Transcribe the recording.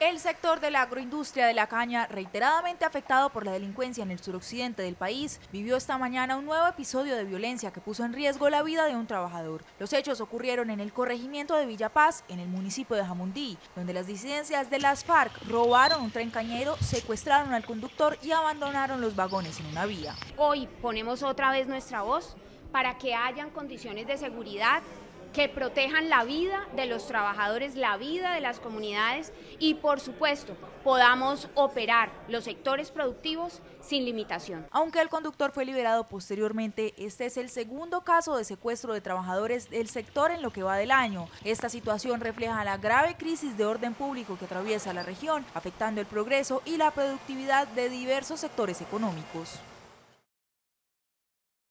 El sector de la agroindustria de la caña, reiteradamente afectado por la delincuencia en el suroccidente del país, vivió esta mañana un nuevo episodio de violencia que puso en riesgo la vida de un trabajador. Los hechos ocurrieron en el corregimiento de Villapaz, en el municipio de Jamundí, donde las disidencias de las FARC robaron un tren cañero, secuestraron al conductor y abandonaron los vagones en una vía. Hoy ponemos otra vez nuestra voz para que hayan condiciones de seguridad que protejan la vida de los trabajadores, la vida de las comunidades y por supuesto podamos operar los sectores productivos sin limitación. Aunque el conductor fue liberado posteriormente, este es el segundo caso de secuestro de trabajadores del sector en lo que va del año. Esta situación refleja la grave crisis de orden público que atraviesa la región, afectando el progreso y la productividad de diversos sectores económicos.